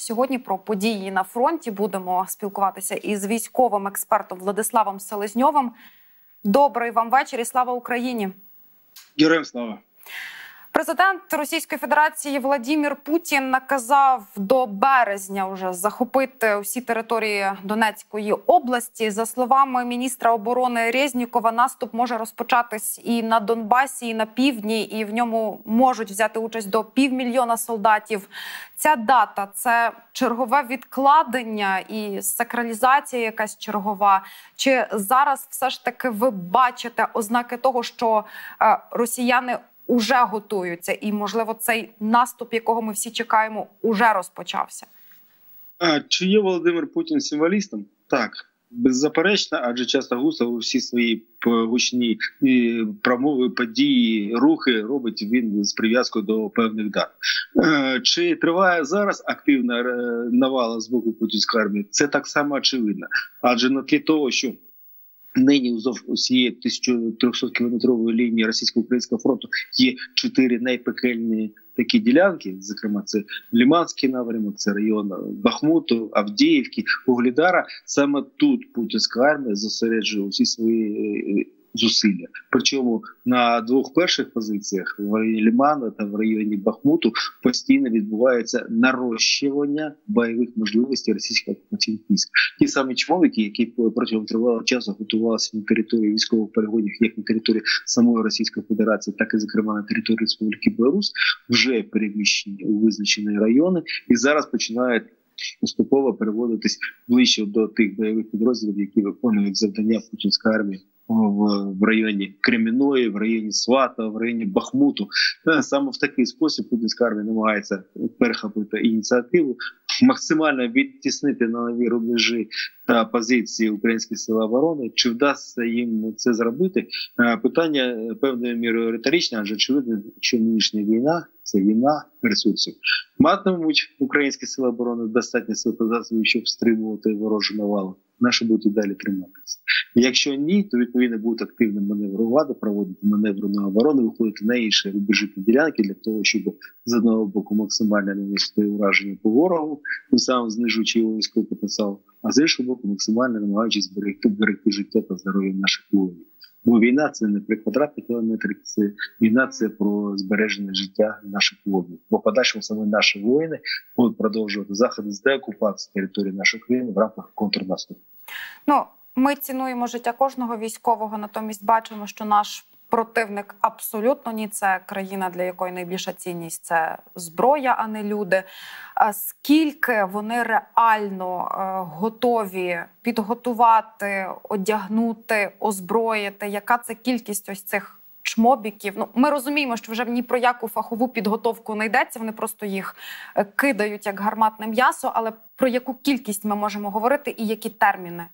Сьогодні про події на фронті будемо спілкуватися із військовим експертом Владиславом Селезньовим. Добрий вам вечір і слава Україні! Героям слава! Президент Російської Федерації Владимир Путін наказав до березня вже захопити усі території Донецької області. За словами міністра оборони Резнікова, наступ може розпочатись і на Донбасі, і на півдні, і в ньому можуть взяти участь до півмільйона солдатів. Ця дата це чергове відкладення і сакралізація, якась чергова. Чи зараз все ж таки ви бачите ознаки того, що е, росіяни уже готуються, і можливо цей наступ, якого ми всі чекаємо, уже розпочався. А чи є Володимир Путін символістом? Так. Беззаперечно, адже часто густо всі свої гучні промови, події, рухи робить він з прив'язкою до певних дат. Е, чи триває зараз активна е, навала з боку путінської армії? Це так само очевидно, адже на тлі того, що Нині уздовж усієї 1300 кілометрової лінії російсько-українського фронту є чотири найпекельні такі ділянки. Зокрема, це Ліманський напрямок, це район Бахмуту, Авдіївки, Углідара. Саме тут путінська армія зосереджує усі свої зусилля. Причому на двох перших позиціях в районі Лімана та в районі Бахмуту постійно відбувається нарощування бойових можливостей російських окупаційних військ. Ті самі чмовики, які протягом тривалого часу готувалися на території військових перегонів, як на території самої Російської Федерації, так і зокрема на території Республіки Білорусь, вже переміщені у визначені райони і зараз починають. Поступово переводитись ближче до тих бойових підрозділів, які виконують завдання путінської армії в, районі Креміної, в районі Свата, в районі Бахмуту. Е, саме в такий спосіб путінська армія намагається перехопити ініціативу, максимально відтіснити на нові рубежі та позиції українських сил оборони. Чи вдасться їм це зробити? Е, питання певною мірою риторичне, адже очевидно, що нинішня війна це війна ресурсів. Матимуть українські сили оборони достатньо сил та засобів, щоб стримувати ворожу навалу. Наші будуть далі триматися. Якщо ні, то відповідно будуть активним маневрувати, проводити маневру на оборону, виходити на інші рубежі ділянки для того, щоб з одного боку максимально нанести ураження по ворогу, тим самим знижуючи його військовий потенціал, а з іншого боку, максимально намагаючись зберегти зберегти життя та здоров'я наших воїнів. Бо війна це не про квадратний кілометр, це війна це про збереження життя наших воїнів. Бо подальшому саме наші воїни будуть продовжувати заходи з деокупації території нашої країни в рамках контрнаступу. Ну ми цінуємо життя кожного військового, натомість бачимо, що наш противник абсолютно ні. Це країна, для якої найбільша цінність це зброя, а не люди. Скільки вони реально е, готові підготувати, одягнути, озброїти? Яка це кількість ось цих? Чмобіків, ну ми розуміємо, що вже ні про яку фахову підготовку не йдеться. Вони просто їх е, кидають як гарматне м'ясо. Але про яку кількість ми можемо говорити і які терміни?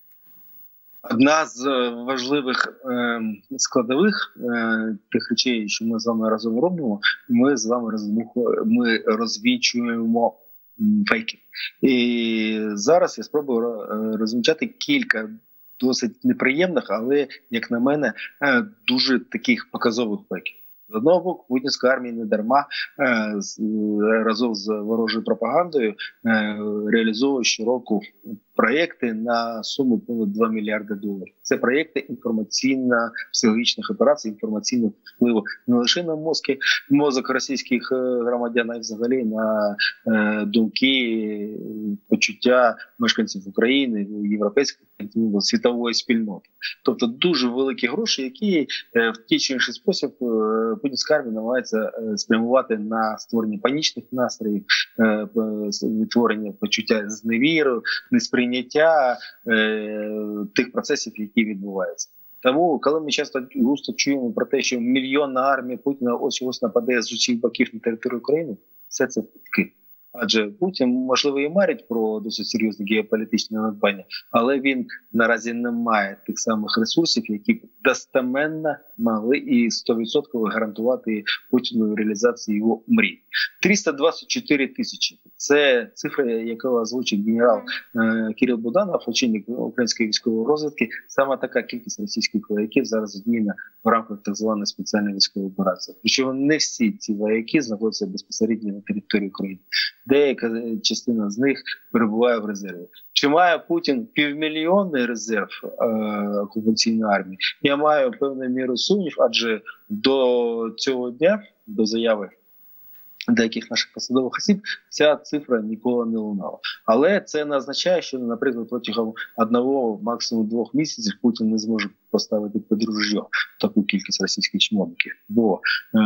Одна з е, важливих е, складових е, тих речей, що ми з вами разом робимо, ми з вами ми розвічуємо фейки. І зараз я спробую е, розвінчати кілька досить неприємних, але як на мене, дуже таких показових фейків. З одного боку, путінська армія не дарма разом з ворожою пропагандою реалізовує щороку проєкти на суму понад 2 мільярди доларів. Це проєкти інформаційно-психологічних операцій, інформаційного впливу не лише на мозки, мозок російських е, громадян, а й взагалі на е, думки, почуття мешканців України, європейської світової спільноти. Тобто дуже великі гроші, які е, в ті чи інший спосіб путінська армія намагається спрямувати на створення панічних настроїв, відтворення почуття зневіру, несприйняття сприйняття е, тих процесів, які відбуваються. Тому, коли ми часто густо чуємо про те, що мільйонна армія Путіна ось ось нападе з усіх боків на територію України, все це таки. Адже Путін можливо і марить про досить серйозне геополітичне надбання, але він наразі не має тих самих ресурсів, які достеменно могли і 100% гарантувати Путіну реалізацію його мрій. 324 тисячі це цифра, яку озвучив генерал е, Кирил Буданов, очільник української військової розвідки. Саме така кількість російських вояків зараз задіяна в рамках так званої спеціальної військової операції. Причому не всі ці вояки знаходяться безпосередньо на території України. деяка частина з них перебуває в резерві. Чи має Путін півмільйонний резерв е, окупаційної армії? Я маю певну міру сумнів, адже до цього дня, до заяви деяких наших посадових осіб ця цифра ніколи не лунала. Але це не означає, що, наприклад, протягом одного, максимум двох місяців Путін не зможе поставити під ружьо таку кількість російських чиновників. Бо е,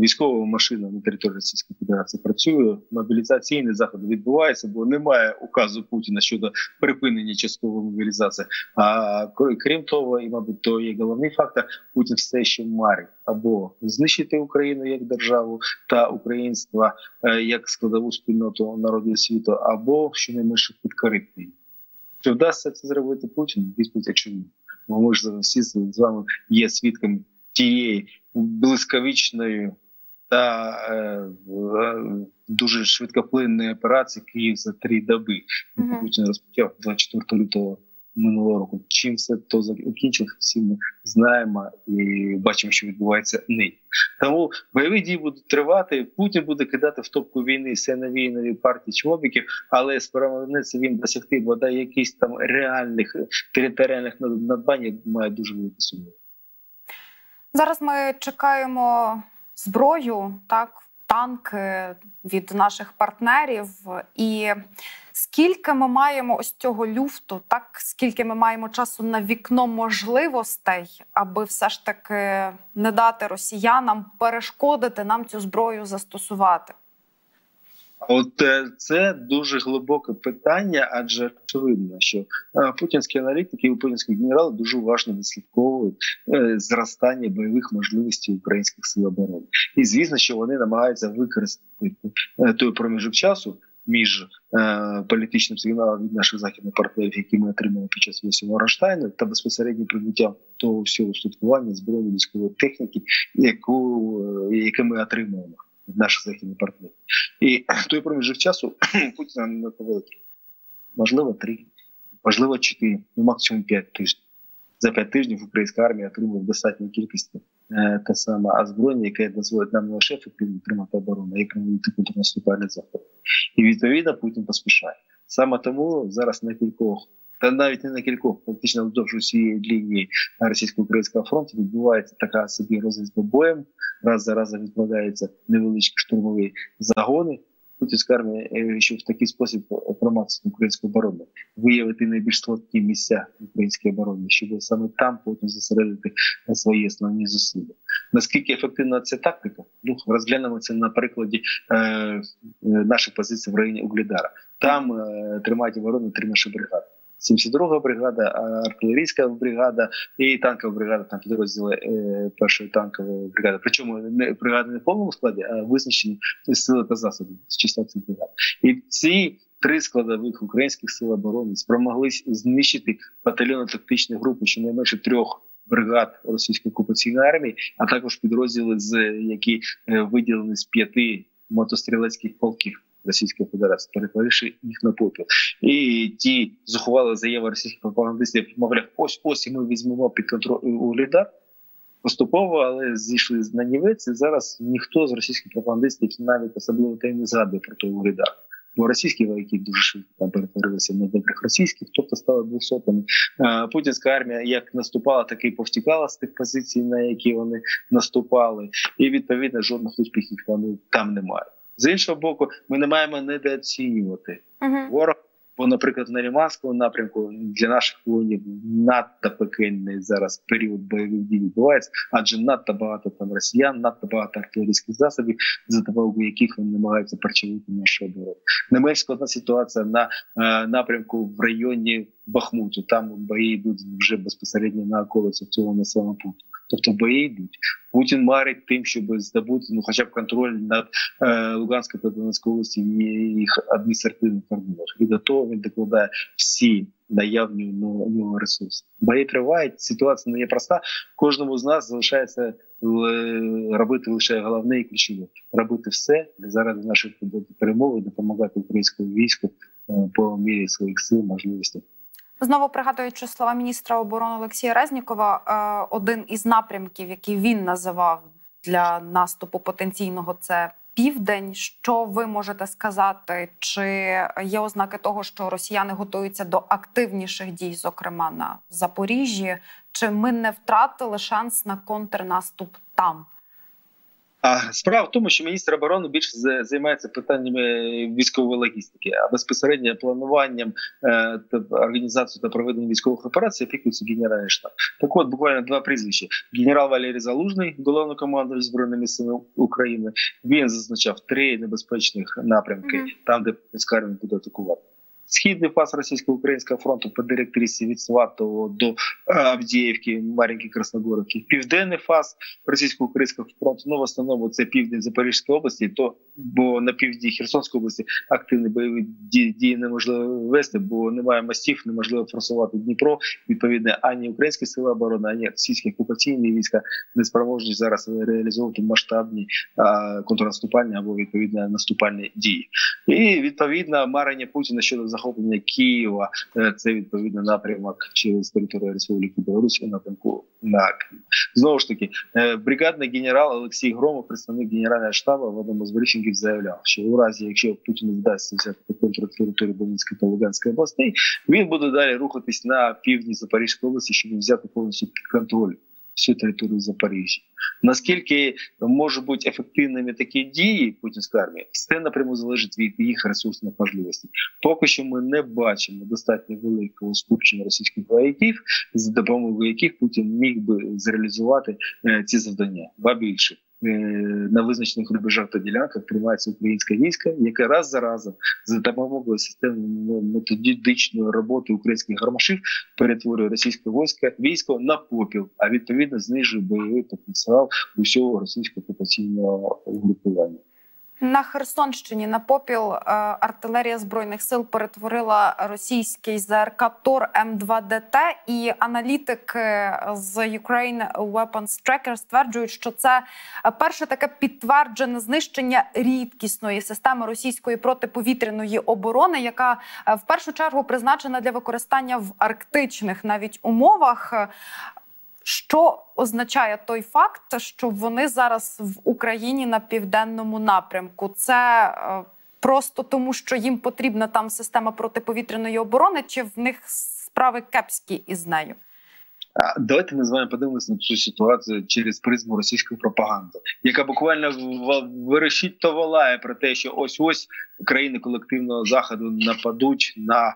військова машина на території Російської Федерації працює, мобілізаційні заходи відбуваються, бо немає указу Путіна щодо припинення часткової мобілізації. А крім того, і мабуть, то є головний фактор, Путін все ще марить або знищити Україну як державу та українства е, як складову спільноту народів світу, або щонайменше підкорити. Чи вдасться це зробити Путін? Відповідь очевидно. Бо ми ж всі з вами є свідками тієї блискавичної та е, дуже швидкоплинної операції Київ за три доби. Путін розпочав 24 лютого минулого року. Чим все то закінчилось, всі ми знаємо і бачимо, що відбувається нині. Тому бойові дії будуть тривати. Путін буде кидати в топку війни все нові партії чоловіків, але спромогнеться він досягти бодай якісь там реальних територіальних надбань, має дуже велику сумнів. Зараз ми чекаємо зброю, так танки від наших партнерів і. Скільки ми маємо ось цього люфту, так скільки ми маємо часу на вікно можливостей, аби все ж таки не дати росіянам перешкодити нам цю зброю застосувати? От е, це дуже глибоке питання, адже очевидно, що е, путінські аналітики і путінські генерали дуже уважно дослідковують е, зростання бойових можливостей українських сил оборони, і звісно, що вони намагаються використати той проміжок часу між е, політичним сигналом від наших західних партнерів, які ми отримали під час вісього Раштайну, та безпосередньо прибуття того всього устаткування зброї військової техніки, яку е, яке ми отримуємо від наших західних партнерів, і той проміжок часу Путіна не великий. можливо, три, можливо, чотири, ну максимум п'ять тижнів. За п'ять тижнів українська армія достатній кількості е, те саме озброєння, яке дозволить нам не лише ефективно тримати оборону, як проводити контрнаступальний заход. І відповідно Путін поспішає. Саме тому зараз на кількох, та навіть не на кількох, фактично вздовж усієї лінії російсько-українського фронту відбувається така собі розвідка боєм. Раз за разом відправляються невеличкі штурмові загони. Путінська армія, щоб що в такий спосіб промацати українську оборону, виявити найбільш слабкі місця української оборони, щоб саме там потім зосередити свої основні зусилля. Наскільки ефективна ця тактика? Ну розглянемо це на прикладі е наших позицій в районі Углідара. Там е, тримають оборону три наші бригади. 72 бригада, артилерійська бригада і танкова бригада, там підрозділи е, першої танкової бригади. Причому не бригади не в повному складі, а визначені сили та засоби з числа цих бригад. І ці три складових українських сил оборони спромоглись знищити батальйонно тактичні групи щонайменше трьох. Бригад російської окупаційної армії, а також підрозділи, з які е, виділені з п'яти мотострілецьких полків. Російської Федерації, перетворивши їх на попіл. І ті зухвали заяви російських пропагандистів, мовляв, ось ось і ми візьмемо під контроль Углідар. Поступово, але зійшли на нівець, і зараз ніхто з російських пропагандистів навіть особливо та й не згадує про той Углідар. Бо російські вояки дуже швидко перетворилися на добрих російських, тобто стали двохсотими. Путінська армія як наступала, так і повтікала з тих позицій, на які вони наступали, і відповідно жодних успіхів там, там немає. З іншого боку, ми не маємо недооцінювати uh-huh. ворог. Бо, наприклад, на Ліманському напрямку для наших воїнів надто пекельний зараз період бойових дій відбувається, адже надто багато там росіян, надто багато артилерійських засобів, за допомогою яких вони намагаються причинити нашу оборону. Не менш складна ситуація на е, напрямку в районі Бахмуту. Там бої йдуть вже безпосередньо на околицях цього населеного пункту. Тобто бої йдуть. Путін марить тим, щоб здобути ну, хоча б контроль над е, Луганською та Донецькою і їх адміністративних кордонах. І до того він докладає всі наявні у нього ресурси. Бої тривають. Ситуація не є проста. Кожному з нас залишається е, робити лише головне і ключове робити все заради нашої перемоги, допомагати українському війську е, по мірі своїх сил, можливостей. Знову пригадуючи слова міністра оборони Олексія Резнікова, е, один із напрямків, який він називав для наступу потенційного, це південь. Що ви можете сказати? Чи є ознаки того, що росіяни готуються до активніших дій, зокрема на Запоріжжі? Чи ми не втратили шанс на контрнаступ там? А справа в тому, що міністр оборони більше займається питаннями військової логістики, а безпосередньо плануванням е, та організацією та проведенням військових операцій опікується генеральний штаб. Так от буквально два прізвища: генерал Валерій Залужний, головнокомандувач збройними силами України. Він зазначав три небезпечних напрямки, mm -hmm. там де Скармін буде атакувати. Східний фаз російсько-українського фронту по директрисі від Сватового до е, Авдіївки, Мар'їнки, Красногорівки. Південний фаз російсько-українського фронту, ну в основному це південь Запорізької області, то бо на півдні Херсонської області активні бойові дії, дії неможливо вести, бо немає мостів, неможливо форсувати Дніпро. Відповідно, ані українські сили оборони, ані російські окупаційні війська не спроможні зараз реалізовувати масштабні а, контрнаступальні або відповідно наступальні дії. І відповідно марення Путіна щодо захоплення Києва. Е, це відповідно напрямок через територію Республіки Білорусь у напрямку на знову ж таки. Е, бригадний генерал Олексій Громов, представник генерального штабу в одному заявляв, що у разі, якщо Путін вдасться взяти контроль території Донецької та Луганської областей, він буде далі рухатись на півдні Запорізької області, щоб взяти повністю контроль всю територію Запоріжжя. Наскільки можуть бути ефективними такі дії путінської армії, це напряму залежить від їх ресурсних можливостей. Поки що ми не бачимо достатньо великого скупчення російських вояків, за допомогою яких Путін міг би зреалізувати е, ці завдання, ба більше. Е, на визначених рубежах та ділянках тримається українське військо, яке раз за разом за допомогою системної методичної роботи українських гармашів перетворює російське військо військо на попіл, а відповідно знижує бойовий потенціал усього російського окупаційного угрупування. На Херсонщині на попіл е, артилерія збройних сил перетворила російський ЗРК Тор М2ДТ, і аналітики з Ukraine Weapons Tracker стверджують, що це перше таке підтверджене знищення рідкісної системи російської протиповітряної оборони, яка е, в першу чергу призначена для використання в арктичних навіть умовах. Що означає той факт, що вони зараз в Україні на південному напрямку? Це е, просто тому, що їм потрібна там система протиповітряної оборони, чи в них справи кепські із нею? Давайте ми з вами подивимося на цю ситуацію через призму російської пропаганди, яка буквально вирішить волає про те, що ось ось країни колективного заходу нападуть на е,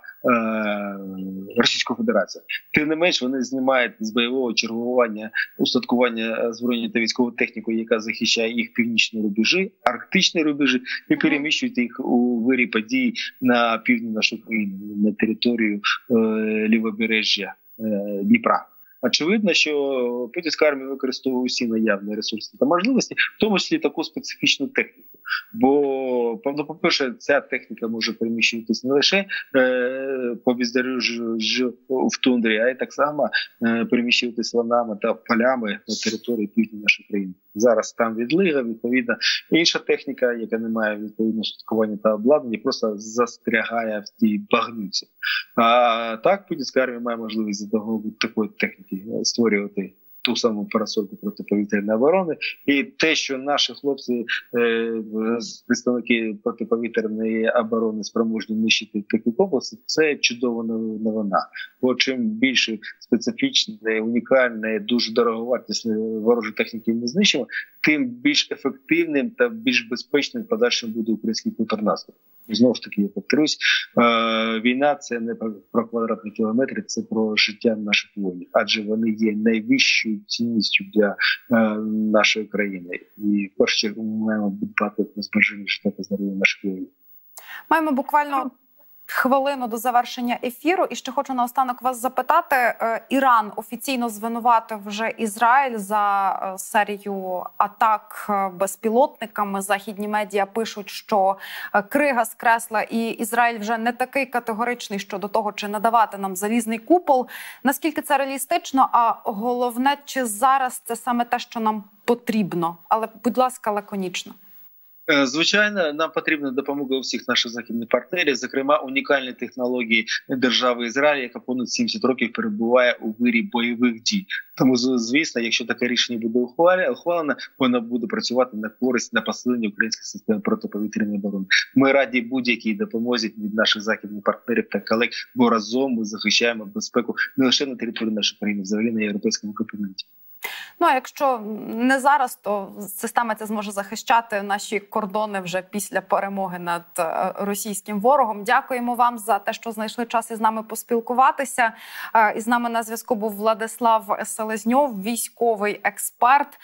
Російську Федерацію. Тим не менш, вони знімають з бойового чергування устаткування збройної та військову техніку, яка захищає їх північні рубежі, арктичні рубежі, і переміщують їх у вирі подій на півдні нашої країни на територію е, лівобережжя е, Дніпра. Очевидно, що путінська армія використовує усі наявні ресурси та можливості, в тому числі таку специфічну техніку. Бо ну, по перше, ця техніка може переміщуватись не лише е, по бездоріжжю в тундрі, а й так само е, переміщуватись ланами та полями на території півдні нашої країни. Зараз там відлига, відповідно, інша техніка, яка не має відповідного слідкування та обладнання, просто застрягає в тій багнюці. А так путінська армія має можливість за допомогою такої техніки створювати ту саму парасольку протиповітряної оборони, і те, що наші хлопці, е, представники протиповітряної оборони, спроможні нищити такі комплекси, це чудова новина. Бо чим більше специфічне, унікальне, дуже дороговартісне ворожі техніки ми знищимо, тим більш ефективним та більш безпечним подальшим буде український контрнаступ. Знову ж таки, я повторюсь, е, війна це не про квадратні кілометри, це про життя наших воїнів, адже вони є найвищою цінністю для е, нашої країни. І в першу чергу ми маємо дбати про збереження життя та здоров'я наших воїнів. Маємо буквально хвилину до завершення ефіру. І ще хочу наостанок вас запитати: е, Іран офіційно звинуватив вже Ізраїль за е, серію атак е, безпілотниками. Західні медіа пишуть, що крига скресла, і Ізраїль вже не такий категоричний щодо того, чи надавати нам залізний купол. Наскільки це реалістично? А головне, чи зараз це саме те, що нам потрібно? Але будь ласка, лаконічно. Е, звичайно, нам потрібна допомога у всіх наших західних партнерів, зокрема унікальні технології держави Ізраїль, яка понад 70 років перебуває у вирі бойових дій. Тому звісно, якщо таке рішення буде ухвалено, воно буде працювати на користь на посилення української системи протиповітряної оборони. Ми раді будь-якій допомозі від наших західних партнерів та колег, бо разом ми захищаємо безпеку не лише на території нашої країни, взагалі на європейському континенті. Ну а якщо не зараз, то система ця зможе захищати наші кордони вже після перемоги над е, російським ворогом. Дякуємо вам за те, що знайшли час із нами поспілкуватися. І із нами на зв'язку був Владислав Селезньов, військовий експерт.